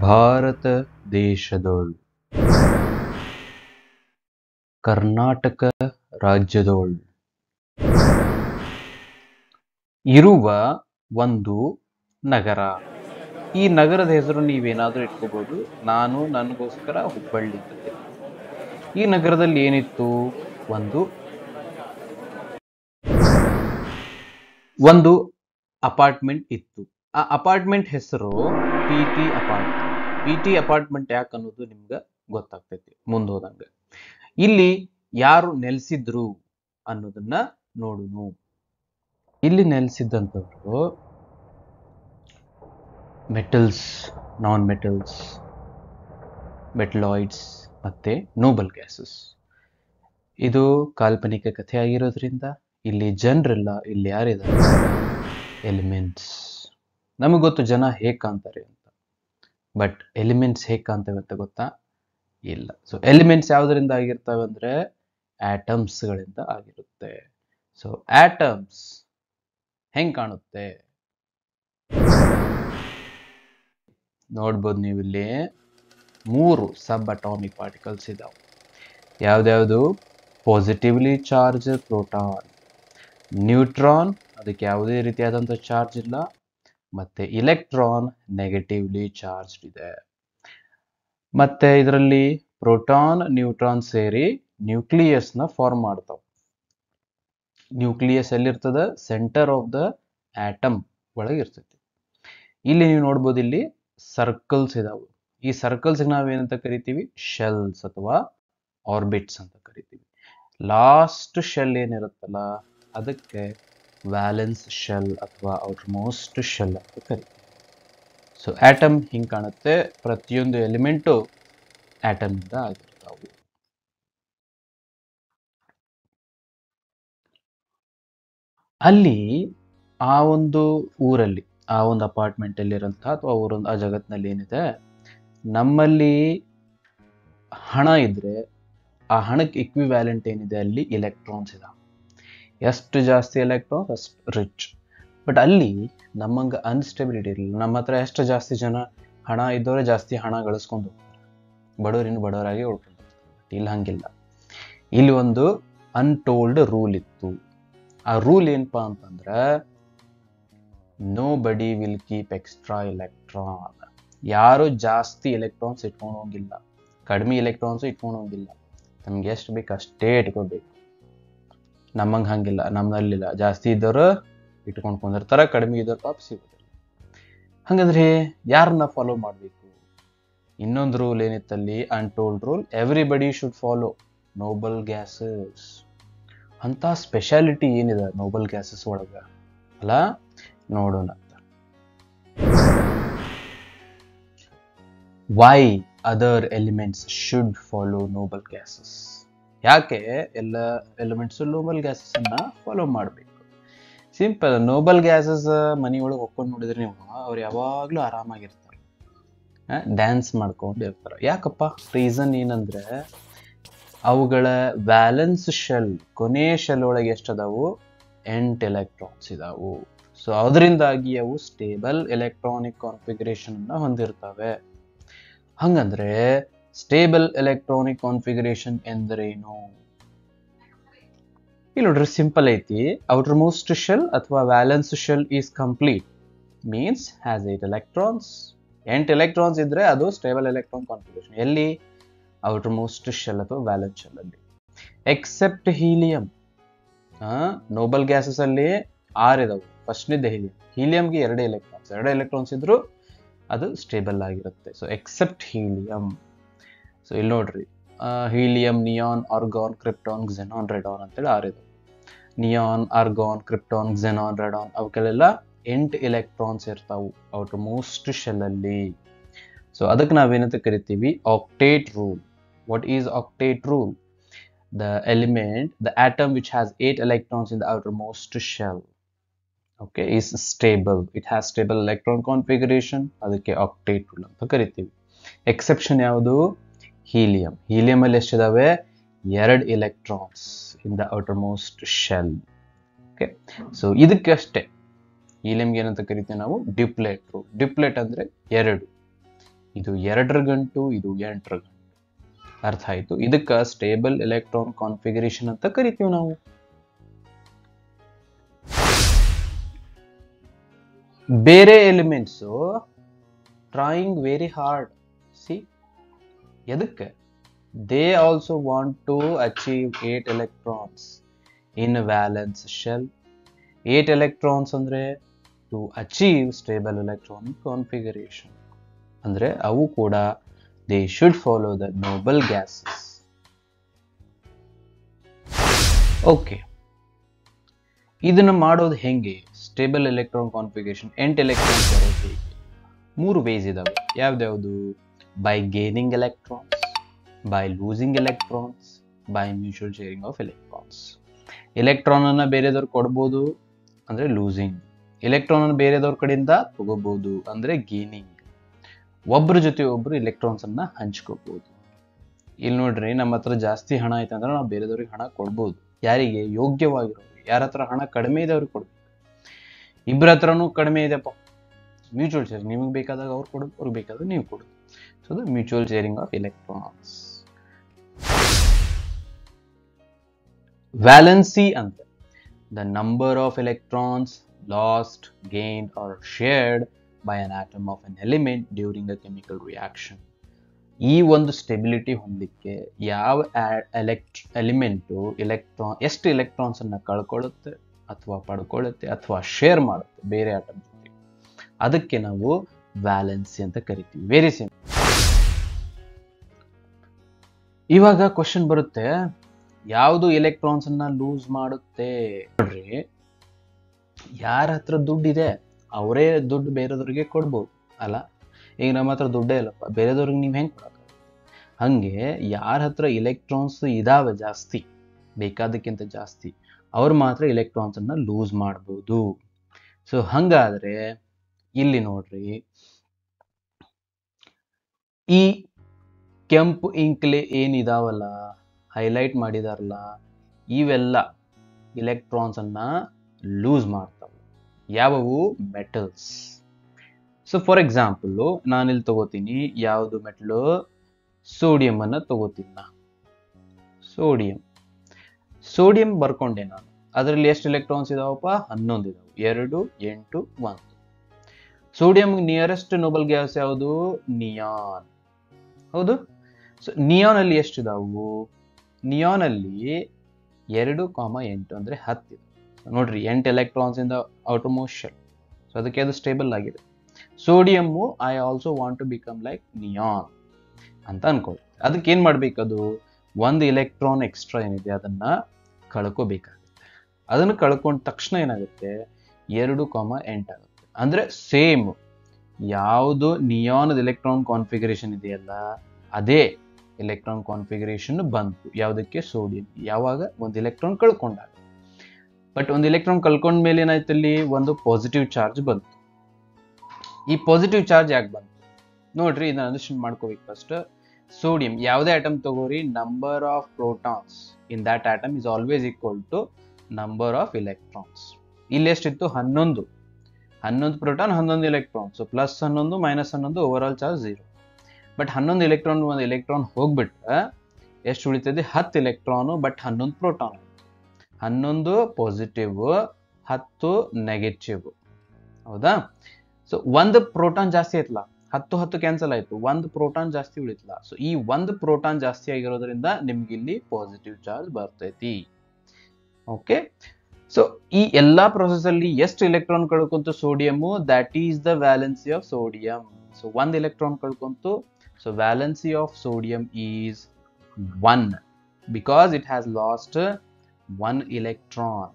ಭಾರತ ದೇಶದೋಳ್. ಕರ್ನಾಟಕ ರಾಜ್ಯದೋಳ್. ಇರುವ ಒಂದು ನಗರ. ಈ ನಗರದ ಹೆಸರು ನೀವೇನಾದ್ರೂ ಇಟ್ಕೋಬಹುದು ನಾನು ನನಗೋಸ್ಕರ ಹುಬ್ಬಳ್ಳಿ ಈ ನಗರದಲ್ಲಿ ಏನಿತ್ತು? ಒಂದು ಒಂದು ಅಪಾರ್ಟ್ಮೆಂಟ್ ಇತ್ತು. ಆ ಅಪಾರ್ಟ್ಮೆಂಟ್ ಹೆಸರು P T apartment. P T apartment ಯಾಕೆ ಅನ್ನೋದು ನಿಮ್ಗೆ ಗೊತ್ತಾಗ್ತೈತಿ ಮುಂದೋದಂಗೆ ಇಲ್ಲಿ ಯಾರು ನೆಲೆಸಿದ್ರು ಅನ್ನೋದನ್ನ ನೋಡುನು. ಇಲ್ಲಿ ನೆಲೆಸಿದ್ದಂಥವ್ರು ಮೆಟಲ್ಸ್, ನಾನ್ ಮೆಟಲ್ಸ್, ಮೆಟಲಾಯ್ಡ್ಸ್ ಮತ್ತೆ ನೋಬಲ್ ಗ್ಯಾಸಸ್. ಇದು ಕಾಲ್ಪನಿಕ ಕಥೆ ಆಗಿರೋದ್ರಿಂದ ಇಲ್ಲಿ ಜನರಿಲ್ಲ, ಇಲ್ಲಿ ಯಾರಿದ್ದಾರೆ? ಎಲಿಮೆಂಟ್ಸ್. ನಮಗೆ ಗೊತ್ತು ಜನ ಹೇಗೆ ಕಾಣ್ತಾರೆ ಅಂತ. ಬಟ್ ಎಲಿಮೆಂಟ್ಸ್ ಹೇಗೆ ಕಾಣ್ತವೆ ಅಂತ ಗೊತ್ತಾ? ಇಲ್ಲ. ಸೊ ಎಲಿಮೆಂಟ್ಸ್ ಯಾವುದರಿಂದ ಆಗಿರ್ತವೆ ಅಂದರೆ ಗಳಿಂದ ಆಗಿರುತ್ತೆ. ಸೊ ಆಟಮ್ಸ್ ಹೆಂಗೆ ಕಾಣುತ್ತೆ? ನೋಡ್ಬೋದು ನೀವು ಇಲ್ಲಿ ಮೂರು ಸಬ್ ಅಟಾಮಿಕ್ ಪಾರ್ಟಿಕಲ್ಸ್ ಇದಾವೆ. ಯಾವ್ದ್ಯಾವುದು? ಪಾಸಿಟಿವ್ಲಿ ಚಾರ್ಜ್ ಪ್ರೋಟಾನ್ ನ್ಯೂಟ್ರಾನ್, ಅದಕ್ಕೆ ಯಾವುದೇ ರೀತಿಯಾದಂಥ ಚಾರ್ಜ್ ಇಲ್ಲ. ಮತ್ತೆ ಇಲೆಕ್ಟ್ರಾನ್ ನೆಗೆಟಿವ್ಲಿ ಚಾರ್ಜ್ಡ್ ಇದೆ. ಮತ್ತೆ ಇದರಲ್ಲಿ ಪ್ರೋಟಾನ್, ನ್ಯೂಟ್ರಾನ್ ಸೇರಿ ನ್ಯೂಕ್ಲಿಯಸ್ನ ಫಾರ್ಮ್ ಮಾಡ್ತಾವ. ನ್ಯೂಕ್ಲಿಯಸ್ ಎಲ್ಲಿರ್ತದೆ? ಸೆಂಟರ್ ಆಫ್ ದ ಆಟಮ್ ಒಳಗೆ ಇರ್ತೈತಿ. ಇಲ್ಲಿ ನೀವು ನೋಡ್ಬೋದು ಇಲ್ಲಿ ಸರ್ಕಲ್ಸ್ ಇದಾವೆ. ಈ ಸರ್ಕಲ್ಸ್ ನಾವೇನಂತ ಕರಿತೀವಿ? ಶೆಲ್ಸ್ ಅಥವಾ ಆರ್ಬಿಟ್ಸ್ ಅಂತ ಕರಿತೀವಿ. ಲಾಸ್ಟ್ ಶೆಲ್ ಏನಿರುತ್ತಲ್ಲ ಅದಕ್ಕೆ ವ್ಯಾಲೆನ್ಸ್ ಶೆಲ್ ಅಥವಾ ಔಟರ್ ಮೋಸ್ಟ್ ಶೆಲ್ ಅಂತ ಕರಿತೀವಿ ಸೊ ಆಟಮ್ ಹಿಂಗೆ ಕಾಣುತ್ತೆ. ಪ್ರತಿಯೊಂದು ಎಲಿಮೆಂಟು ಆಟಮ್ನಿಂದ ಆಗಿರ್ತಾವೆ. ಅಲ್ಲಿ ಆ ಒಂದು ಊರಲ್ಲಿ, ಆ ಒಂದು ಅಪಾರ್ಟ್ಮೆಂಟ್ ಅಲ್ಲಿರೋಂಥ ಅಥವಾ ಊರೊಂದು, ಆ ಜಗತ್ತಿನಲ್ಲಿ ಏನಿದೆ, ನಮ್ಮಲ್ಲಿ ಹಣ ಇದ್ರೆ ಆ ಹಣಕ್ಕೆ ಇಕ್ವಿವ್ಯಾಲೆಂಟ್ ಏನಿದೆ ಅಲ್ಲಿ ಎಲೆಕ್ಟ್ರಾನ್ಸ್ ಇದಾವೆ. ಎಷ್ಟು ಜಾಸ್ತಿ ಎಲೆಕ್ಟ್ರಾನ್ಸ್ ಅಷ್ಟು ರಿಚ್ ಬಟ್ ಅಲ್ಲಿ ನಮ್ಮಂಗೆ ಅನ್ಸ್ಟೆಬಿಲಿಟಿ ಇರಲಿಲ್ಲ. ನಮ್ಮ ಹತ್ರ ಎಷ್ಟು ಜಾಸ್ತಿ ಜನ ಹಣ ಇದ್ದವರೇ ಜಾಸ್ತಿ ಹಣ ಗಳಿಸ್ಕೊಂಡು ಹೋಗ್ತಾರೆ. ಬಡವರಿನ್ನು ಬಡವರಾಗಿ ಉಳ್ಕೊಂಡು ಇಲ್ಲಿ, ಹಂಗಿಲ್ಲ. ಇಲ್ಲಿ ಒಂದು ಅನ್ಟೋಲ್ಡ್ ರೂಲ್ ಇತ್ತು. ಆ ರೂಲ್ ಏನಪ್ಪಾ ಅಂತಂದ್ರೆ nobody will keep extra electron ಯಾರು ಜಾಸ್ತಿ ಎಲೆಕ್ಟ್ರಾನ್ಸ್ ಇಟ್ಕೊಂಡು ಹೋಗಿಲ್ಲ. ಕಡಿಮೆ ಎಲೆಕ್ಟ್ರಾನ್ಸ್ ಇಟ್ಕೊಂಡು ಹೋಗಿಲ್ಲ. ನಮ್ಗೆ ಎಷ್ಟು ಬೇಕು ಅಷ್ಟೇ ಇಟ್ಕೋಬೇಕು. ನಮ್ಮಂಗೆ ಹಂಗಿಲ್ಲ ನಮ್ಮಲ್ಲಿಲ್ಲ ಜಾಸ್ತಿ ಇದ್ದವರು ಇಟ್ಕೊಂಡು ಕುಂದಿರ್ತಾರೆ, ಕಡಿಮೆ ಇದ್ದವ್ರು ಪಾಪ ಸಿಗೋದಿಲ್ಲ. ಹಂಗಂದ್ರೆ ಯಾರನ್ನ ಫಾಲೋ ಮಾಡಬೇಕು? ಇನ್ನೊಂದು rule ಏನಿತ್ತಲ್ಲಿ? Untold rule everybody should follow noble gases ಅಂತ ಸ್ಪೆಷಾಲಿಟಿ ಏನಿದೆ ನೋಬಲ್ ಗ್ಯಾಸಸ್ ಒಳಗ? ಅಲ್ಲ, ನೋಡೋಣ why other elements should follow noble gases ಯಾಕೆ ಎಲ್ಲ ಎಲಿಮೆಂಟ್ಸ್ ನೋಬಲ್ ಗ್ಯಾಸಸ್ ಅನ್ನ ಫಾಲೋ ಮಾಡಬೇಕು ಸಿಂಪಲ್ ನೋಬಲ್ ಗ್ಯಾಸಸ್ ಮನೆಯೊಳಗೆ ಹೊಕ್ಕೊಂಡು ನೋಡಿದ್ರೆ ನೀವು, ಅವ್ರು ಯಾವಾಗಲೂ ಆರಾಮಾಗಿರ್ತಾರೆ. ಡ್ಯಾನ್ಸ್ ಮಾಡ್ಕೊಂಡು ಇರ್ತಾರೆ. ಯಾಕಪ್ಪ? ರೀಸನ್ ಏನಂದ್ರೆ, ಅವುಗಳ ವ್ಯಾಲೆನ್ಸ್ ಶೆಲ್ ಕೊನೆ ಶೆಲ್ ಒಳಗೆ ಎಷ್ಟದಾವು? ಎಂಟ್ ಎಲೆಕ್ಟ್ರಾನ್ಸ್ ಇದಾವು. ಸೊ ಅದರಿಂದಾಗಿ ಅವು ಸ್ಟೇಬಲ್ ಎಲೆಕ್ಟ್ರಾನಿಕ್ ಕಾನ್ಫಿಗರೇಷನ್ ಹೊಂದಿರ್ತವೆ. ಹಂಗಂದ್ರೆ ಸ್ಟೇಬಲ್ ಎಲೆಕ್ಟ್ರಾನಿಕ್ ಕಾನ್ಫಿಗರೇಷನ್ ಎಂದರೇನು? ಇಲ್ಲಿ ನೋಡ್ರಿ ಸಿಂಪಲ್ ಐತಿ. ಔಟರ್ ಮೋಸ್ಟ್ ಶೆಲ್ ಅಥವಾ valence shell is complete means has eight electrons ಎಂಟು ಎಲೆಕ್ಟ್ರಾನ್ಸ್ ಇದ್ರೆ ಅದು ಸ್ಟೇಬಲ್ ಎಲೆಕ್ಟ್ರಾನ್ ಕಾನ್ಫಿಗರೇಷನ್ ಎಲ್ಲಿ? ಔಟರ್ ಮೋಸ್ಟ್ ಶೆಲ್ ಅಥವಾ ವ್ಯಾಲೆನ್ಸ್ ಶೆಲ್ ಅಲ್ಲಿ. ಎಕ್ಸೆಪ್ಟ್ ಹೀಲಿಯಂ ನೋಬಲ್ ಗ್ಯಾಸಸ್ ಅಲ್ಲಿ ಆರ್ ಇದಾವೆ. ಫಸ್ಟ್ನಿದ್ದೆ ಹೀಲಿಯಂ ಹೀಲಿಯಂಗೆ ಎರಡೇ ಎಲೆಕ್ಟ್ರಾನ್ಸ್ ಎರಡು ಎಲೆಕ್ಟ್ರಾನ್ಸ್ ಇದ್ರು ಅದು ಸ್ಟೇಬಲ್ ಆಗಿರುತ್ತೆ. ಸೊ ಎಕ್ಸೆಪ್ಟ್ ಹೀಲಿಯಂ ಸೊ ಇಲ್ಲಿ ನೋಡ್ರಿ. Helium, neon, argon, krypton, xenon, radon ಅಂತೇಳಿ ಆರಿದು neon, argon, krypton, xenon, radon ಅವಕ್ಕೆಲ್ಲ ಎಂಟು ಎಲೆಕ್ಟ್ರಾನ್ಸ್ ಇರ್ತಾವು ಔಟರ್ ಮೋಸ್ಟ್ ಶೆಲ್ ಅಲ್ಲಿ. ಸೊ ಅದಕ್ಕೆ ನಾವೇನಂತ ಕರಿತೀವಿ? Octet rule what is octet rule the element the atom which has eight electrons in the outermost shell okay is stable it has stable electron configuration ಅದಕ್ಕೆ octet rule ಅಂತ ಕರಿತೀವಿ. Exception ಯಾವುದು? Helium. Helium ಅಲ್ಲಿ ಎಷ್ಟಿದಾವೆ? ಎರಡು electrons in the outermost shell okay so ಇದಕ್ಕಷ್ಟೇ. ಹೀಲಿಯಂಗೆ ಏನಂತ ಕರಿತೀವಿ ನಾವು? ಡಿಪ್ಲೆಟ್ರು. ಡಿಪ್ಲೆಟ್ ಅಂದರೆ ಎರಡು. ಇದು ಎರಡರ ಗಂಟು, ಇದು ಎಂಟರ ಗಂಟು. ಅರ್ಥ ಆಯಿತು? ಇದಕ್ಕೆ ಸ್ಟೇಬಲ್ ಎಲೆಕ್ಟ್ರಾನ್ ಕಾನ್ಫಿಗರೇಷನ್ ಅಂತ ಕರಿತೀವಿ ನಾವು. ಬೇರೆ ಎಲಿಮೆಂಟ್ಸು ಟ್ರೈಯಿಂಗ್ ವೆರಿ ಹಾರ್ಡ್ ಎದಕ್ಕೆ they also want to achieve eight electrons in valence shell eight electrons ಅಂದರೆ to achieve stable electron configuration ಅಂದರೆ ಅವು ಕೂಡ they should follow the noble gases okay ಇದನ್ನು ಮಾಡೋದು ಹೆಂಗೆ? ಸ್ಟೇಬಲ್ ಎಲೆಕ್ಟ್ರಾನ್ ಕಾನ್ಫಿಗರೇಷನ್ ಎಂಟ್ electron ಮೂರು ವೇಸ್ ಇದಾವೆ. ಯಾವ್ದ್ಯಾವುದು? By gaining electrons, by losing electrons, by mutual sharing of electrons. Electron ಅನ್ನ ಬೇರೆದವ್ರು ಕೊಡ್ಬೋದು ಅಂದ್ರೆ ಲೂಸಿಂಗ್ ಎಲೆಕ್ಟ್ರಾನ್ ಅನ್ನು ಬೇರೆದವ್ರ ಕಡೆಯಿಂದ ತಗೋಬಹುದು ಅಂದ್ರೆ ಗೇನಿಂಗ್ ಒಬ್ಬರ ಜೊತೆ ಒಬ್ರು ಎಲೆಕ್ಟ್ರಾನ್ಸ್ ಅನ್ನ ಹಂಚ್ಕೋಬಹುದು ಇಲ್ಲಿ ನೋಡ್ರಿ ನಮ್ಮ ಹತ್ರ ಜಾಸ್ತಿ ಹಣ ಐತೆ ಅಂದ್ರೆ ನಾವು ಬೇರೆದವ್ರಿಗೆ ಹಣ ಕೊಡ್ಬೋದು. ಯಾರಿಗೆ? ಯೋಗ್ಯವಾಗಿರೋ ಯಾರ ಹತ್ರ ಹಣ ಕಡಿಮೆ ಇದೆ ಅವ್ರಿಗೆ ಕೊಡ್ಬೇಕು. ಇಬ್ಬರ ಹತ್ರನೂ ಕಡಿಮೆ ಇದೆಪ್ಪ ಮ್ಯೂಚುವಲ್ ಶೇರಿಂಗ್ ನಿಮಗೆ ಬೇಕಾದಾಗ ಅವ್ರು ಕೊಡೋದು ಅವ್ರಿಗೆ ಬೇಕಾದಾಗ ನೀವು ಕೊಡೋದು so the mutual sharing of electrons valency ಅಂತ the number of electrons lost, gained, or shared by an atom of an element during a chemical reaction. ಈ ಒಂದು ಸ್ಟೆಬಿಲಿಟಿ ಹೊಂದಲಿಕ್ಕೆ ಯಾವ ಎಲೆಕ್ಟ್ ಎಲಿಮೆಂಟು ಎಲೆಕ್ಟ್ರಾನ್ ಎಷ್ಟು ಎಲೆಕ್ಟ್ರಾನ್ಸ್ ಅನ್ನ ಕಳ್ಕೊಳ್ಳುತ್ತೆ ಅಥವಾ ಪಡ್ಕೊಳ್ಳುತ್ತೆ ಅಥವಾ ಶೇರ್ ಮಾಡುತ್ತೆ ಬೇರೆ ಆಟಮ್ ಜೊತೆ ಅದಕ್ಕೆ ನಾವು ವ್ಯಾಲೆನ್ಸಿ ಅಂತ ಕರಿತೀವಿ. ವೆರಿ ಸಿಂಪಲ್ ಇವಾಗ ಕ್ವಶನ್ ಬರುತ್ತೆ, ಯಾವುದು ಎಲೆಕ್ಟ್ರಾನ್ಸ್ ಅನ್ನ ಲೂಸ್ ಮಾಡುತ್ತೆ ನೋಡ್ರಿ ಯಾರ ಹತ್ರ ದುಡ್ಡಿದೆ, ಅವರೇ ದುಡ್ಡು ಬೇರೆದವ್ರಿಗೆ ಕೊಡ್ಬೋದು, ಅಲ್ಲ? ಈಗ ನಮ್ಮ ಹತ್ರ ದುಡ್ಡೇ ಇಲ್ಲಪ್ಪ, ಬೇರೆದವ್ರಿಗೆ ನೀವು ಹೆಂಗೆ ಕೊಡೋದು ಹಂಗೆ ಯಾರ ಹತ್ರ ಎಲೆಕ್ಟ್ರಾನ್ಸ್ ಇದಾವೆ ಜಾಸ್ತಿ, ಬೇಕಾದಕ್ಕಿಂತ ಜಾಸ್ತಿ, ಅವ್ರು ಮಾತ್ರ ಎಲೆಕ್ಟ್ರಾನ್ಸ್ ಅನ್ನ ಲೂಸ್ ಮಾಡ್ಬೋದು. ಸೊ ಹಂಗಾದ್ರೆ ಇಲ್ಲಿ ನೋಡ್ರಿ, ಈ ಕೆಂಪು ಇಂಕ್ಲೆ ಏನಿದಾವಲ್ಲ ಹೈಲೈಟ್ ಮಾಡಿದಾರಲ್ಲ, ಇವೆಲ್ಲ ಎಲೆಕ್ಟ್ರಾನ್ಸ್ ಅನ್ನ ಲೂಸ್ ಮಾಡ್ತವೆ. ಯಾವುವು? ಮೆಟಲ್ಸ್ ಸೊ ಫಾರ್ ಎಕ್ಸಾಂಪಲ್ ನಾನಿಲ್ಲಿ ತಗೋತೀನಿ, ಯಾವುದು ಮೆಟ್ಲು ಸೋಡಿಯಂ ಅನ್ನ ತಗೋತೀನಿ ನಾನು ಸೋಡಿಯಂ ಸೋಡಿಯಂ ಬರ್ಕೊಂಡೆ ನಾನು. ಅದರಲ್ಲಿ ಎಷ್ಟು ಎಲೆಕ್ಟ್ರಾನ್ಸ್ ಇದಾವಪ್ಪ? ಹನ್ನೊಂದು ಇದಾವೆ. ಎರಡು, ಎಂಟು, ಒಂದು. ಸೋಡಿಯಂ ನಿಯರೆಸ್ಟ್ ನೋಬಲ್ ಗ್ಯಾಸ್ ಯಾವುದು? ನಿಯಾನ್ ಹೌದು? ಸೊ ನಿಯಾನ್ ಅಲ್ಲಿ ಎಷ್ಟಿದಾವು? ನಿಯಾನ್ ಅಲ್ಲಿ ಎರಡು ಕಾಮ ಎಂಟು ಅಂದರೆ ಹತ್ತು ನೋಡ್ರಿ, ಎಂಟು ಎಲೆಕ್ಟ್ರಾನ್ಸ್ ಇಂದ ಆಟೋಮೋಷನ್ ಸೊ ಅದಕ್ಕೆ ಅದು ಸ್ಟೇಬಲ್ ಆಗಿದೆ. Sodium I also want to become like neon ಅಂತ ಅನ್ಕೊಳ್ಳಿ. ಅದಕ್ಕೆ ಏನ್ ಅದು? ಒಂದು ಎಲೆಕ್ಟ್ರಾನ್ ಎಕ್ಸ್ಟ್ರಾ ಏನಿದೆ, ಅದನ್ನ ಕಳ್ಕೋಬೇಕಾಗುತ್ತೆ. ಅದನ್ನು ಕಳ್ಕೊಂಡ ತಕ್ಷಣ ಏನಾಗುತ್ತೆ? ಎರಡು ಕಾಮ ಎಂಟಾಗುತ್ತೆ ಅಂದ್ರೆ ಸೇಮ್ ಯಾವುದು ನಿಯಾನದ ಎಲೆಕ್ಟ್ರಾನ್ ಕಾನ್ಫಿಗರೇಷನ್ ಇದೆಯಲ್ಲ, ಅದೇ. ಎಲೆಕ್ಟ್ರಾನ್ ಕಾನ್ಫಿಗರೇಷನ್ ಬಂತು. ಯಾವುದಕ್ಕೆ? ಸೋಡಿಯಂ ಯಾವಾಗ? ಒಂದು ಎಲೆಕ್ಟ್ರಾನ್ ಕಳ್ಕೊಂಡಾಗ. ಬಟ್ ಒಂದು ಎಲೆಕ್ಟ್ರಾನ್ ಕಳ್ಕೊಂಡ ಮೇಲೆ ಏನಾಯ್ತು ಅಲ್ಲಿ? ಒಂದು ಪಾಸಿಟಿವ್ ಚಾರ್ಜ್ ಬಂತು. ಈ ಪಾಸಿಟಿವ್ ಚಾರ್ಜ್ ಯಾಕೆ ಬಂತು? ನೋಡ್ರಿ, ಇದನ್ನ ಅಂಡರ್ಸ್ಟ್ಯಾಂಡ್ ಮಾಡ್ಕೋಬೇಕು ಫಸ್ಟ್ ಸೋಡಿಯಂ ಯಾವುದೇ ಐಟಮ್ ತಗೋರಿ number of protons in that atom is always equal to number of electrons ಇಲ್ಲಿ ಎಷ್ಟಿತ್ತು? ಹನ್ನೊಂದು. ಹನ್ನೊಂದು ಪ್ರೋಟಾನ್ ಹನ್ನೊಂದು ಎಲೆಕ್ಟ್ರಾನ್ ಸೊ ಪ್ಲಸ್ ಹನ್ನೊಂದು ಮೈನಸ್ ಹನ್ನೊಂದು overall charge zero but ಹನ್ನೊಂದು ಎಲೆಕ್ಟ್ರಾನ್ ಒಂದು ಎಲೆಕ್ಟ್ರಾನ್ ಹೋಗ್ಬಿಟ್ರೆ ಎಷ್ಟು ಉಳಿತದೆ? ಹತ್ತು ಎಲೆಕ್ಟ್ರಾನು ಬಟ್ ಹನ್ನೊಂದು ಪ್ರೋಟಾನ್ ಹನ್ನೊಂದು ಪಾಸಿಟಿವ್ ಹತ್ತು ನೆಗೆಟಿವ್ ಹೌದಾ? ಸೊ ಒಂದು ಪ್ರೋಟಾನ್ ಜಾಸ್ತಿ ಆಯ್ತಲ್ಲ ಹತ್ತು ಹತ್ತು ಕ್ಯಾನ್ಸಲ್ ಆಯ್ತು. ಒಂದು ಪ್ರೋಟಾನ್ ಜಾಸ್ತಿ ಉಳಿತಲ್ಲ ಸೊ ಈ ಒಂದು ಪ್ರೋಟಾನ್ ಜಾಸ್ತಿ ಆಗಿರೋದ್ರಿಂದ ನಿಮ್ಗೆ ಇಲ್ಲಿ ಪಾಸಿಟಿವ್ ಚಾರ್ಜ್ ಬರ್ತೈತಿ. ಓಕೆ ಸೊ ಈ ಎಲ್ಲಾ ಪ್ರೊಸೆಸ್ ಅಲ್ಲಿ ಎಷ್ಟು electron ಕಳ್ಕೊಂತು sodium that is the valency of sodium so ಒಂದ್ ಎಲೆಕ್ಟ್ರಾನ್ ಕಳ್ಕೊಂತು so valency of sodium is one because it has lost one electron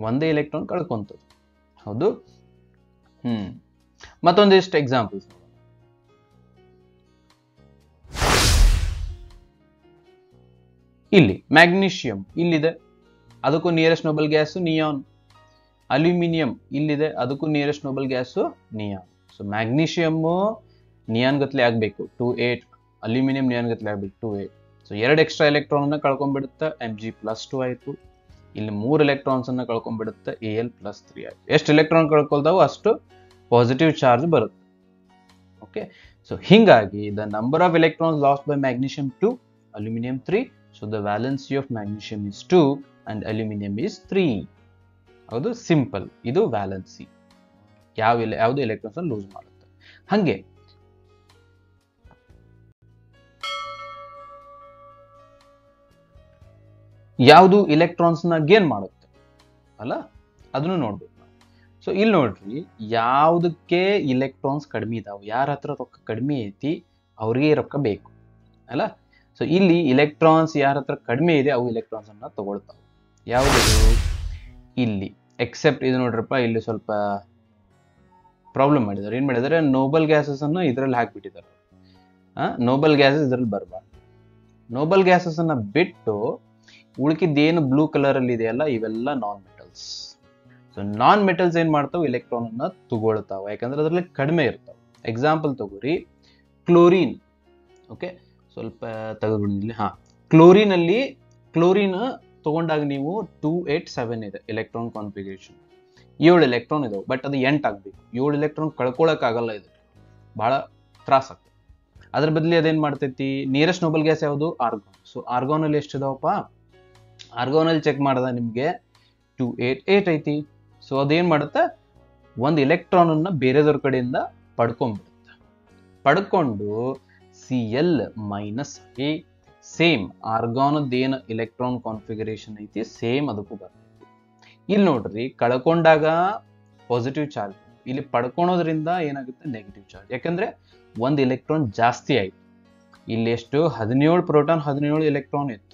ಒಂದೇ ಎಲೆಕ್ಟ್ರಾನ್ ಕಳ್ಕೊಂತದ್ದು ಹೌದು? ಹ್ಮ್. ಮತ್ತೊಂದಿಷ್ಟು ಎಕ್ಸಾಂಪಲ್ಸ್ ಇಲ್ಲಿ ಮ್ಯಾಗ್ನೀಷಿಯಂ ಇಲ್ಲಿದೆ. ಅದಕ್ಕೂ nearest noble gas neon aluminium ಇಲ್ಲಿದೆ. ಅದಕ್ಕೂ nearest noble gas neon so magnesium neon ಗತ್ಲೆ ಆಗಬೇಕು ಟು ಏಟ್ ಅಲ್ಯೂಮಿನಿಯಂ ನಿಯಾನ್ ಗತ್ಲೆ ಆಗಬೇಕು ಟು ಏಟ್ ಸೊ ಎರಡು ಎಕ್ಸ್ಟ್ರಾ ಎಲೆಕ್ಟ್ರಾನ್ ಅನ್ನ ಕಳ್ಕೊಂಡ್ಬಿಡುತ್ತೆ ಎಂ ಜಿ ಪ್ಲಸ್ ಟು ಆಯಿತು. ಇಲ್ಲಿ ಮೂರು ಎಲೆಕ್ಟ್ರಾನ್ಸನ್ನು ಕಳ್ಕೊಂಡ್ಬಿಡುತ್ತೆ ಎ ಎಲ್ ಪ್ಲಸ್ ತ್ರೀ ಆಯಿತು. ಎಷ್ಟು ಎಲೆಕ್ಟ್ರಾನ್ ಕಳ್ಕೊಳ್ತಾವೋ ಅಷ್ಟು ಪಾಸಿಟಿವ್ ಚಾರ್ಜ್ ಬರುತ್ತೆ. ಓಕೆ ಸೊ ಹಿಂಗಾಗಿ the number of electrons lost by magnesium two aluminium three so the valency of magnesium is two and aluminium is three ಹೌದು? ಸಿಂಪಲ್ ಇದು valency ಯಾವ ಯಾವುದು ಎಲೆಕ್ಟ್ರಾನ್ಸ್ ಲೂಸ್ ಮಾಡುತ್ತೆ? ಹಂಗೆ ಯಾವುದು ಇಲೆಕ್ಟ್ರಾನ್ಸ್ನ ಗೇನ್ ಮಾಡುತ್ತೆ? ಅಲ್ಲ? ಅದನ್ನು ನೋಡ್ಬೇಕು. ಸೊ ಇಲ್ಲಿ ನೋಡ್ರಿ, ಯಾವುದಕ್ಕೆ ಇಲೆಕ್ಟ್ರಾನ್ಸ್ ಕಡಿಮೆ ಇದಾವೆ? ಯಾರ ಹತ್ರ ರೊಕ್ಕ ಕಡಿಮೆ ಐತಿ? ಅವ್ರಿಗೆ ರೊಕ್ಕ ಬೇಕು. ಅಲ್ಲ? ಸೊ ಇಲ್ಲಿ ಇಲೆಕ್ಟ್ರಾನ್ಸ್ ಯಾರ ಹತ್ರ ಕಡಿಮೆ ಇದೆ, ಅವು ಇಲೆಕ್ಟ್ರಾನ್ಸ್ ಅನ್ನ ತಗೊಳ್ತಾವೆ. ಯಾವುದು ಇಲ್ಲಿ. ಎಕ್ಸೆಪ್ಟ್ ಇದು ನೋಡ್ರಪ್ಪ, ಇಲ್ಲಿ ಸ್ವಲ್ಪ ಪ್ರಾಬ್ಲಮ್ ಮಾಡಿದ್ದಾರೆ. ಏನ್ ಮಾಡಿದ್ದಾರೆ? ನೋಬಲ್ ಗ್ಯಾಸಸ್ ಅನ್ನು ಇದರಲ್ಲಿ ಹಾಕ್ಬಿಟ್ಟಿದ್ದಾರೆ. ನೋಬಲ್ ಗ್ಯಾಸಸ್ ಇದ್ರಲ್ಲಿ ಬರಬಾರ್ದು. ನೋಬಲ್ ಗ್ಯಾಸಸ್ ಅನ್ನ ಬಿಟ್ಟು ಉಳ್ಕಿದ್ದೇನು ಬ್ಲೂ ಕಲರ್ ಅಲ್ಲಿ ಇದೆಯಲ್ಲ, ಇವೆಲ್ಲ non metals so non metals ಏನ್ ಮಾಡ್ತಾವೆ? ಅನ್ನ ತಗೊಳ್ತಾವ. ಯಾಕಂದ್ರೆ ಅದರಲ್ಲಿ ಕಡಿಮೆ ಇರ್ತಾವೆ. ಎಕ್ಸಾಂಪಲ್ ತಗೋರಿ. ಕ್ಲೋರಿನ್ ಓಕೆ ಸ್ವಲ್ಪ ತೆಗೆದುಬಿಡಿ ಹಾ. ಕ್ಲೋರಿನ್ ಅಲ್ಲಿ ಕ್ಲೋರಿನ್ ತಗೊಂಡಾಗ ನೀವು ಟೂ ಏಟ್ ಸೆವೆನ್ ಇದೆ ಎಲೆಕ್ಟ್ರಾನ್ ಕಾನ್ಫಿಗರೇಷನ್ ಏಳು ಎಲೆಕ್ಟ್ರಾನ್ ಇದಾವೆ. ಬಟ್ ಅದು ಎಂಟು ಆಗ್ಬೇಕು. ಏಳು ಎಲೆಕ್ಟ್ರಾನ್ ಕಳ್ಕೊಳಕ್ ಆಗಲ್ಲ ಇದು. ಬಹಳ ತ್ರಾಸ ಆಗ್ತದೆ. ಅದ್ರ ಬದಲಿ ಅದೇನ್ ಮಾಡ್ತೈತಿ? ನಿಯರೆಸ್ಟ್ ನೋಬಲ್ ಗ್ಯಾಸ್ ಯಾವುದು? ಆರ್ಗಾನ್ ಸೊ ಆರ್ಗಾನ್ ಅಲ್ಲಿ ಎಷ್ಟು ಇದಾವಪ್ಪ ಆರ್ಗಾನ್ ಅಲ್ಲಿ ಚೆಕ್ ಮಾಡ್ದ ನಿಮಗೆ ಟು ಏಟ್ ಏಟ್ ಐತಿ. ಸೊ ಅದೇನು ಮಾಡುತ್ತೆ? ಒಂದು ಎಲೆಕ್ಟ್ರಾನ್ ಅನ್ನ ಬೇರೆದವ್ರ ಕಡೆಯಿಂದ ಪಡ್ಕೊಂಡ್ಬಿಡುತ್ತೆ. ಪಡ್ಕೊಂಡು ಸಿ ಎಲ್ ಮೈನಸ್ ಎ ಸೇಮ್ ಆರ್ಗಾನದ್ದೇನು ಎಲೆಕ್ಟ್ರಾನ್ ಕಾನ್ಫಿಗರೇಷನ್ ಐತಿ ಸೇಮ್ ಅದಕ್ಕೂ ಬರ್ತೈತಿ. ಇಲ್ಲಿ ನೋಡ್ರಿ, ಕಳ್ಕೊಂಡಾಗ ಪಾಸಿಟಿವ್ ಚಾರ್ಜ್ ಇಲ್ಲಿ ಪಡ್ಕೊಳೋದ್ರಿಂದ ಏನಾಗುತ್ತೆ? ನೆಗೆಟಿವ್ ಚಾರ್ಜ್ ಯಾಕಂದ್ರೆ ಒಂದು ಎಲೆಕ್ಟ್ರಾನ್ ಜಾಸ್ತಿ ಆಯಿತು. ಇಲ್ಲಿ ಎಷ್ಟು? ಹದಿನೇಳು ಪ್ರೋಟಾನ್ ಹದಿನೇಳು ಎಲೆಕ್ಟ್ರಾನ್ ಇತ್ತು.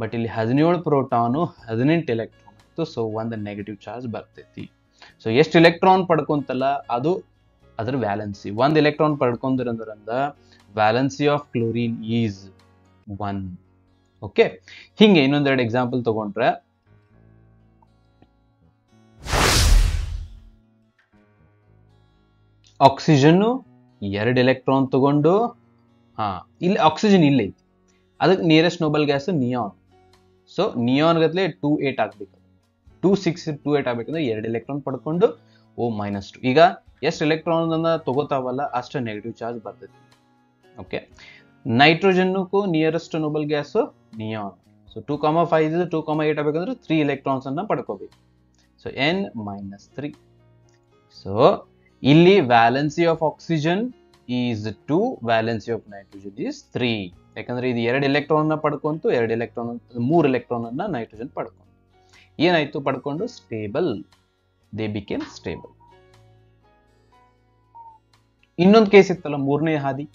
ಬಟ್ ಇಲ್ಲಿ ಹದಿನೇಳು ಪ್ರೋಟಾನು ಹದಿನೆಂಟು ಎಲೆಕ್ಟ್ರಾನ್ ಇತ್ತು ಸೊ ಒಂದು ನೆಗೆಟಿವ್ ಚಾರ್ಜ್ ಬರ್ತೈತಿ. ಸೊ ಎಷ್ಟು ಎಲೆಕ್ಟ್ರಾನ್ ಪಡ್ಕೊಂತಲ್ಲ? ಅದು ಅದ್ರ ವ್ಯಾಲೆನ್ಸಿ ಒಂದು electron ಪಡ್ಕೊಂಡಿರೋದ್ರಿಂದ valency of chlorine is one okay ಹಿಂಗೆ ಇನ್ನೊಂದೆರಡು ಎಕ್ಸಾಂಪಲ್ ತಗೊಂಡ್ರೆ. ಆಕ್ಸಿಜನ್ ಎರಡು ಎಲೆಕ್ಟ್ರಾನ್ ತಗೊಂಡು, ಹಾ, ಇಲ್ಲಿ ಆಕ್ಸಿಜನ್ ಇಲ್ಲ ಐತಿ. ಅದಕ್ಕೆ nearest noble gas neon so neon ಗತ್ಲೆ two eight ಆಗ್ಬೇಕು. ಟೂ ಸಿಕ್ಸ್ ಟೂ ಏಟ್ ಆಗ್ಬೇಕಂದ್ರೆ ಎರಡು ಎಲೆಕ್ಟ್ರಾನ್ ಪಡ್ಕೊಂಡು, ಓ ಮೈನಸ್ ಟು ಈಗ ಎಷ್ಟು ಎಲೆಕ್ಟ್ರಾನ್ ಅನ್ನ ತಗೋತಾವಲ್ಲ, ಅಷ್ಟು ನೆಗೆಟಿವ್ ಚಾರ್ಜ್ ಬರ್ತೈತಿ okay ನೈಟ್ರೋಜನ್ಗೂ nearest noble gas neon so two comma five two comma eight ಆಗ್ಬೇಕಂದ್ರೆ ತ್ರೀ ಎಲೆಕ್ಟ್ರಾನ್ಸ್ ಅನ್ನ ಪಡ್ಕೋಬೇಕು. So N minus three so ಇಲ್ಲಿ valency of oxygen is two valency of nitrogen is three ಯಾಕಂದ್ರೆ ಇದು ಎರಡು electron ಪಡ್ಕೊಂತು, ಎರಡು electron, ಮೂರು electron ಅನ್ನ ನೈಟ್ರೋಜನ್ ಪಡ್ಕೊಂಡು ಏನಾಯ್ತು ಪಡ್ಕೊಂಡು? ಸ್ಟೇಬಲ್. They became stable. ಇನ್ನೊಂದು ಕೇಸ್ ಇತ್ತಲ್ಲ, ಮೂರನೇ ಹಾದಿ.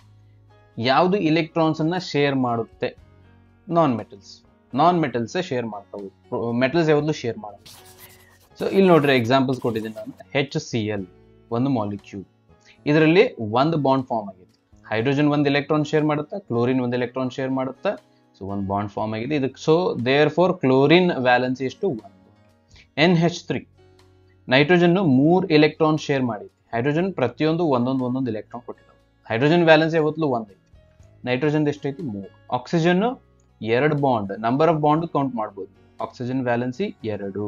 ಯಾವುದು ಇಲೆಕ್ಟ್ರಾನ್ಸ್ ಅನ್ನ ಶೇರ್ ಮಾಡುತ್ತೆ? Non metals non metals share ಮಾಡ್ತಾವೆ ಮೆಟಲ್ಸ್ ಯಾವ್ದು ಶೇರ್ ಮಾಡಲ್ಲ. ಸೊ ಇಲ್ಲಿ ನೋಡ್ರಿ ಎಕ್ಸಾಂಪಲ್ಸ್ ಕೊಟ್ಟಿದ್ದೀನಿ ನಾನು. ಹೆಚ್ ಸಿ ಎಲ್ ಒಂದು ಮಾಲಿಕ್ಯೂಲ್ ಇದರಲ್ಲಿ ಒಂದು ಬಾಂಡ್ ಫಾರ್ಮ್ ಆಗಿದೆ. ಹೈಡ್ರೋಜನ್ ಒಂದು ಎಲೆಕ್ಟ್ರಾನ್ ಶೇರ್ ಮಾಡುತ್ತಾ, ಕ್ಲೋರಿನ್ ಒಂದು ಎಲೆಕ್ಟ್ರಾನ್ ಶೇರ್ ಮಾಡುತ್ತಾ ಸೊ ಒಂದು ಬಾಂಡ್ ಫಾರ್ಮ್ ಆಗಿದೆ. ಇದಕ್ಕೆ so therefore chlorine valency ಎಷ್ಟು? ಒಂದು. ಎನ್ ಹೆಚ್ ತ್ರೀ ನೈಟ್ರೋಜನ್ ಮೂರು ಎಲೆಕ್ಟ್ರಾನ್ ಶೇರ್ ಮಾಡಿದೆ. ಹೈಡ್ರೋಜನ್ ಪ್ರತಿಯೊಂದು ಒಂದೊಂದು ಒಂದೊಂದು ಎಲೆಕ್ಟ್ರಾನ್ ಕೊಟ್ಟಿದ್ದಾವೆ. ಹೈಡ್ರೋಜನ್ ವ್ಯಾಲೆನ್ಸ್ ಯಾವತ್ತೂ ಒಂದು ಐತಿ. ನೈಟ್ರೋಜನ್ ಎಷ್ಟೈತಿ? ಮೂರು. ಆಕ್ಸಿಜನ್ ಎರಡು bond number of bond count ಮಾಡ್ಬೋದು. ಆಕ್ಸಿಜನ್ ವ್ಯಾಲೆನ್ಸಿ ಎರಡು.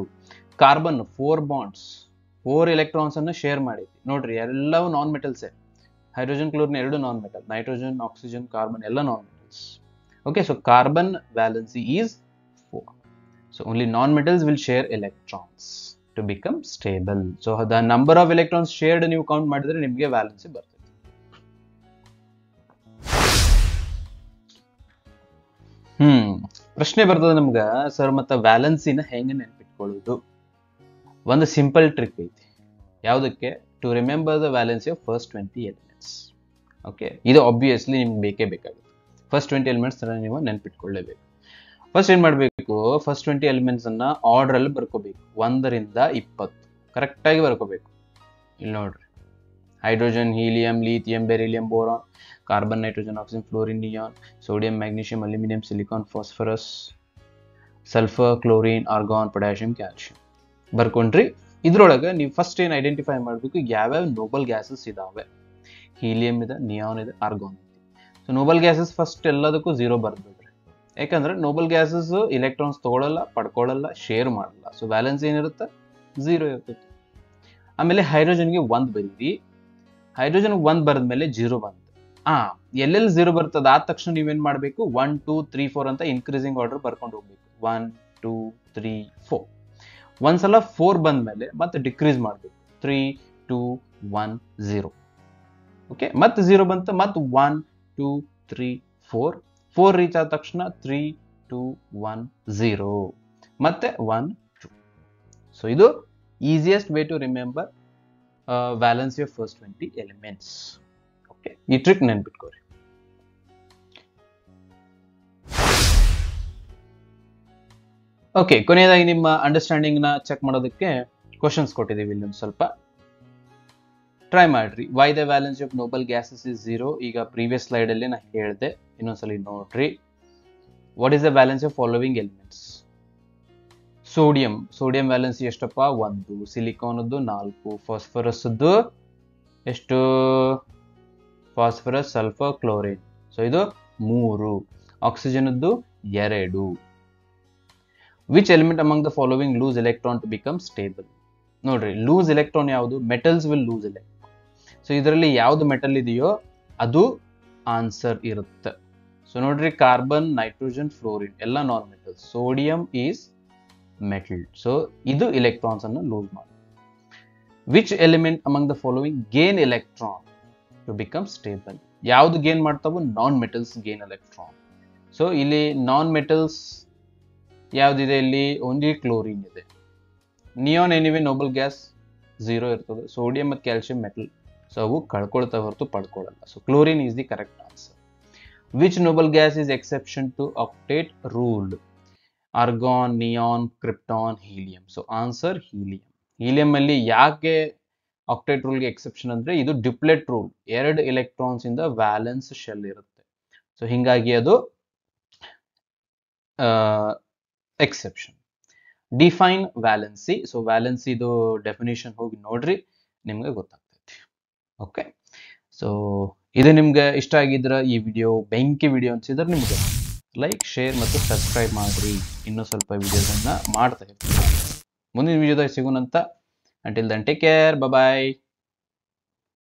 Carbon four bonds four electrons ಅನ್ನು ಶೇರ್ ಮಾಡೈತಿ ನೋಡ್ರಿ, ಎಲ್ಲವೂ ನಾನ್ ಮೆಟಲ್ಸೇ ಹೈಡ್ರೋಜನ್, ಕ್ಲೋರಿನ್ ಎರಡು non metal nitrogen oxygen carbon ಎಲ್ಲ non metals okay so carbon valency is four so only non metals will share electrons to become stable so the number of electrons shared ನೀವು count ಮಾಡಿದ್ರೆ ನಿಮಗೆ valency ಬರ್ತದೆ. ಹ್ಮ್, ಪ್ರಶ್ನೆ ಬರ್ತದೆ ನಮ್ಗ. Sir ಮತ್ತೆ ವ್ಯಾಲೆನ್ಸಿನ ಹೆಂಗೆ ನೆನ್ಪಿಟ್ಕೊಳ್ಳೋದು? ಒಂದು ಸಿಂಪಲ್ ಟ್ರಿಕ್ ಐತಿ. ಯಾವುದಕ್ಕೆ? To remember the valency of first twenty elements okay ಇದು ಆಬ್ವಿಯಸ್ಲಿ ನಿಮ್ಗೆ ಬೇಕೇ ಬೇಕಾಗುತ್ತೆ. ಫಸ್ಟ್ ಟ್ವೆಂಟಿ ಎಲಿಮೆಂಟ್ಸ್ ನೀವು ನೆನ್ಪಿಟ್ಕೊಳ್ಳೇಬೇಕು. ಫಸ್ಟ್ ಏನ್ ಮಾಡಬೇಕು? ಫಸ್ಟ್ ಟ್ವೆಂಟಿ ಎಲಿಮೆಂಟ್ಸ್ ಅನ್ನ ಆರ್ಡರ್ ಅಲ್ಲಿ ಬರ್ಕೋಬೇಕು. ಒಂದರಿಂದ ಇಪ್ಪತ್ತು. ಕರೆಕ್ಟಾಗಿ ಬರ್ಕೋಬೇಕು. ಇಲ್ಲಿ ನೋಡ್ರಿ. Hydrogen helium lithium beryllium boron carbon nitrogen oxygen fluorine neon sodium magnesium aluminium silicon phosphorus sulphur chlorine argon potassium calcium ಬರ್ಕೊಂಡ್ರಿ. ಇದ್ರೊಳಗೆ ನೀವು ಫಸ್ಟ್ ಏನು ಐಡೆಂಟಿಫೈ ಮಾಡಬೇಕು? ಯಾವ್ಯಾವ ನೋಬಲ್ ಗ್ಯಾಸಸ್ ಇದಾವೆ? ಹೀಲಿಯಂ ಇದೆ ನಿಯಾನ್ ಇದೆ ಆರ್ಗಾನ್ ಇದೆ. ಸೊ ನೋಬಲ್ ಗ್ಯಾಸಸ್ ಫಸ್ಟ್ ಎಲ್ಲದಕ್ಕೂ ಝೀರೋ ಬರ್ದಿದ್ರೆ ಯಾಕಂದ್ರೆ ನೋಬಲ್ ಗ್ಯಾಸಸ್ ಇಲೆಕ್ಟ್ರಾನ್ಸ್ ತಗೊಳ್ಳಲ್ಲ ಪಡ್ಕೊಳ್ಳಲ್ಲ ಶೇರ್ ಮಾಡಲ್ಲ. ಸೊ ಬ್ಯಾಲೆನ್ಸ್ ಏನಿರುತ್ತೆ? ಝೀರೋ ಇರ್ತೈತಿ. ಆಮೇಲೆ ಹೈಡ್ರೋಜನ್ಗೆ ಒಂದು ಬಂದ್ವಿ. ಹೈಡ್ರೋಜನ್ ಒಂದ್ ಬರೆದ್ಮೇಲೆ ಜೀರೋ ಬಂತು. ಆ, ಎಲ್ಲೆಲ್ಲಿ ಜೀರೋ ಬರ್ತದ? ಆದ ತಕ್ಷಣ ನೀವೇನ್ ಮಾಡಬೇಕು? ಒನ್ ಟೂ ತ್ರೀ ಫೋರ್ ಅಂತ ಇನ್ಕ್ರೀಸಿಂಗ್ ಆರ್ಡರ್ ಬರ್ಕೊಂಡು ಹೋಗ್ಬೇಕು. ಒನ್ ಟೂ ತ್ರೀ ಫೋರ್ ಒಂದ್ಸಲ ಫೋರ್ ಬಂದ್ಮೇಲೆ ಮತ್ತೆ ಡಿಕ್ರೀಸ್ ಮಾಡಬೇಕು. Three two one zero okay ಮತ್ತೆ ಝೀರೋ ಬಂತು, ಮತ್ತೆ one two three four four reach ಆದ ತಕ್ಷಣ ತ್ರೀ ಟೂ ಒನ್ ಝೀರೋ ಮತ್ತೆ ಒನ್ ಟೂ ಸೊ ಇದು easiest way to remember valence of first twenty elements okay ಈ ಟ್ರಿಕ್ ನೆನ್ಪಿಟ್ಕೋರಿ ಓಕೆ ಕೊನೆಯದಾಗಿ ನಿಮ್ಮ ಅಂಡರ್ಸ್ಟ್ಯಾಂಡಿಂಗ್ನ ಚೆಕ್ ಮಾಡೋದಕ್ಕೆ ಕ್ವಶನ್ಸ್ ಕೊಟ್ಟಿದ್ದೀವಿ ಇಲ್ಲಿ ಒಂದು ಸ್ವಲ್ಪ. ಟ್ರೈ ಮಾಡ್ರಿ. Why the valence of noble gases is zero ಈಗ ಪ್ರೀವಿಯಸ್ ಸ್ಲೈಡ್ ಅಲ್ಲಿ ನಾ ಹೇಳಿದೆ. ಇನ್ನೊಂದ್ಸಲ ನೋಡ್ರಿ. What is the valence of following elements sodium sodium valence ಎಷ್ಟಪ್ಪ? ಒಂದು. ಸಿಲಿಕಾನದ್ದು ನಾಲ್ಕು. ಫಾಸ್ಫರಸ್ದು ಎಷ್ಟು? ಫಾಸ್ಫರಸ್ ಸಲ್ಫರ್ ಕ್ಲೋರಿನ್ ಸೊ ಇದು ಮೂರು. ಆಕ್ಸಿಜನ್ದು ಎರಡು. Which element among the following lose electron to become stable ನೋಡ್ರಿ ಲೂಸ್ ಎಲೆಕ್ಟ್ರಾನ್ ಯಾವುದು? Metals will lose electron so ಇದರಲ್ಲಿ ಯಾವ್ದು ಮೆಟಲ್ ಇದೆಯೋ ಅದು ಆನ್ಸರ್ ಇರುತ್ತೆ. ಸೊ ನೋಡ್ರಿ ಕಾರ್ಬನ್ ನೈಟ್ರೋಜನ್ ಫ್ಲೋರಿನ್ ಎಲ್ಲ non metal sodium is metal so ಇದು ಎಲೆಕ್ಟ್ರಾನ್ಸ್ ಅನ್ನು ಲೂಸ್ ಮಾಡಿ. Which element among the following gain electron to become stable ಯಾವ್ದು gain ಮಾಡ್ತಾವೋ non metals gain electron so ಇಲ್ಲಿ ನಾನ್ ಮೆಟಲ್ಸ್ ಯಾವ್ದಿದೆ ಇಲ್ಲಿ? ಓನ್ಲಿ ಕ್ಲೋರಿನ್ ಇದೆ. Neon anyway noble gas zero ಇರ್ತದೆ. Sodium ಮತ್ತು ಕ್ಯಾಲ್ಸಿಯಂ ಮೆಟಲ್ ಸೊ ಅವು ಕಳ್ಕೊಳ್ತಾ ಹೊರತು ಪಡ್ಕೊಳ್ಳಲ್ಲ so chlorine is the correct answer which noble gas is exception to octet ruled argon neon krypton helium so answer helium helium ಅಲ್ಲಿ ಯಾಕೆ octet ರೂಲ್ಗೆ exception ಅಂದ್ರೆ ಇದು ಡಿಪ್ಲೆಟ್ ರೂಲ್ ಎರಡು ಎಲೆಕ್ಟ್ರಾನ್ಸ್ ಇಂದ ವ್ಯಾಲೆನ್ಸ್ ಶೆಲ್ ಇರುತ್ತೆ. ಸೊ ಹಿಂಗಾಗಿ ಅದು ಎಕ್ಸೆಪ್ಷನ್ ಡಿಫೈನ್ ವ್ಯಾಲೆನ್ಸಿ ಸೊ ವ್ಯಾಲೆನ್ಸಿದು ಡೆಫಿನೇಷನ್ ಹೋಗಿ ನೋಡ್ರಿ, ನಿಮ್ಗೆ ಗೊತ್ತಾಗ್ತೈತಿ ಓಕೆ ಸೊ ಇದು ನಿಮ್ಗೆ ಇಷ್ಟ ಆಗಿದ್ರೆ ಈ ವಿಡಿಯೋ ಬೆಂಕಿ ವಿಡಿಯೋ ಅನ್ಸಿದ್ರೆ ನಿಮಗೆ ಲೈಕ್ ಶೇರ್ ಮತ್ತು ಸಬ್ಸ್ಕ್ರೈಬ್ ಮಾಡಿರಿ. ಇನ್ನೂ ಸ್ವಲ್ಪ ವಿಡಿಯೋಗಳನ್ನು ಮಾಡ್ತಾ ಇರ್ತೀನಿ. ಮುಂದಿನ ವಿಡಿಯೋದಾಗ ಸಿಗೋಣಂತ. Until then take care bye